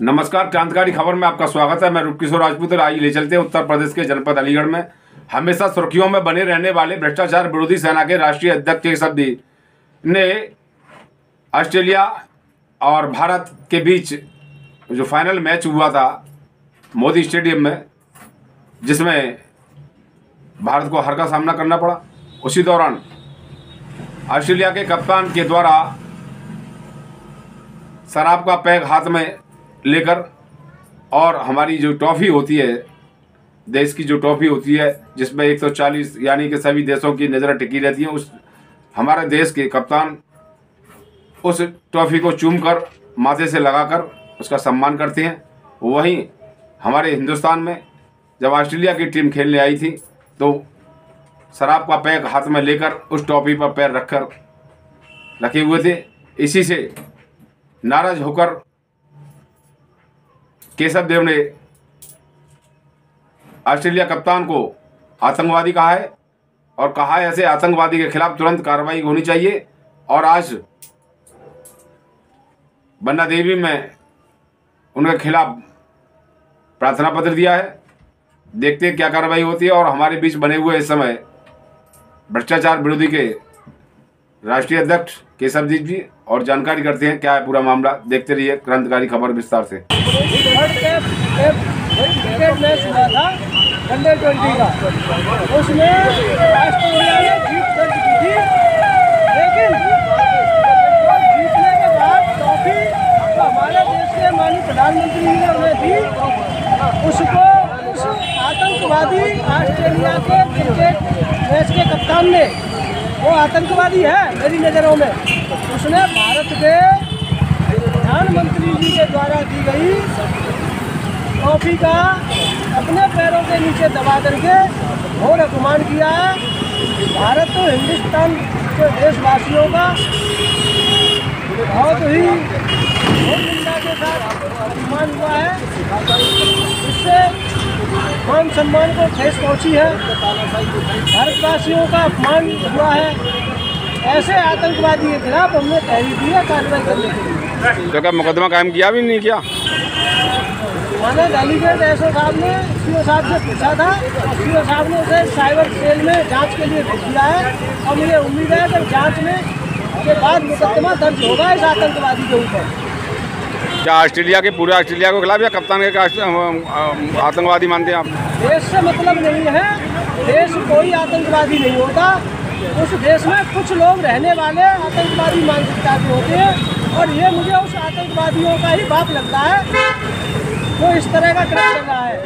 नमस्कार, क्रांतिकारी खबर में आपका स्वागत है। मैं रूपकिशोर राजपूत, और ले चलते हैं उत्तर प्रदेश के जनपद अलीगढ़ में। हमेशा सुर्खियों में बने रहने वाले भ्रष्टाचार विरोधी सेना के राष्ट्रीय अध्यक्ष के शब्दी ने ऑस्ट्रेलिया और भारत के बीच जो फाइनल मैच हुआ था मोदी स्टेडियम में, जिसमें भारत को हर का सामना करना पड़ा। उसी दौरान ऑस्ट्रेलिया के कप्तान के द्वारा शराब का पैक हाथ में लेकर और हमारी जो ट्रॉफी होती है, देश की जो ट्रॉफी होती है, जिसमें 140 यानी कि सभी देशों की नज़र टिकी रहती है, उस हमारे देश के कप्तान उस ट्रॉफी को चूम कर माथे से लगाकर उसका सम्मान करते हैं। वहीं हमारे हिंदुस्तान में जब ऑस्ट्रेलिया की टीम खेलने आई थी तो शराब का पैक हाथ में लेकर उस ट्रॉफी पर पैर रखकर रखे हुए थे। इसी से नाराज़ होकर केशव देव ने ऑस्ट्रेलिया कप्तान को आतंकवादी कहा है और कहा है ऐसे आतंकवादी के खिलाफ तुरंत कार्रवाई होनी चाहिए और आज बन्ना देवी में उनके खिलाफ प्रार्थना पत्र दिया है। देखते हैं क्या कार्रवाई होती है और हमारे बीच बने हुए इस समय भ्रष्टाचार विरोधी के राष्ट्रीय अध्यक्ष केशवजीत जी और जानकारी करते हैं क्या है पूरा मामला। देखते रहिए क्रांतिकारी खबर विस्तार से। प्रधानमंत्री उसको उस आतंकवादी ऑस्ट्रेलिया के क्रिकेट मैच के कप्तान ने आतंकवादी है मेरी नज़रों में। उसने भारत के प्रधानमंत्री जी के द्वारा दी गई ट्रॉफी का अपने पैरों के नीचे दबा करके घोर अपमान किया। है भारत तो हिंदुस्तान के देशवासियों का बहुत ही निंदा के साथ अपमान हुआ है। मान सम्मान को ठेस पहुँची है। भारतवासियों का अपमान हुआ है। ऐसे आतंकवादी के खिलाफ हमने तहरीर दी है कार्रवाई करने के लिए। तो क्या मुकदमा कायम किया भी नहीं किया? मैंने डेलीगेट एस साहब ने सी साहब से पूछा था। और सी साहब ने उसे साइबर सेल में जाँच के लिए भेज दिया है। और मुझे उम्मीद है कि जाँच में के बाद मुकदमा दर्ज होगा इस आतंकवादी के ऊपर। क्या ऑस्ट्रेलिया के पूरे ऑस्ट्रेलिया के खिलाफ या कप्तान के आतंकवादी मानते हैं आप? देश से मतलब नहीं है। देश कोई आतंकवादी नहीं होता। उस देश में कुछ लोग रहने वाले आतंकवादी मानसिकता के होते हैं। और ये मुझे उस आतंकवादियों का ही बाप लगता है। जो इस तरह का क्रम कर रहा है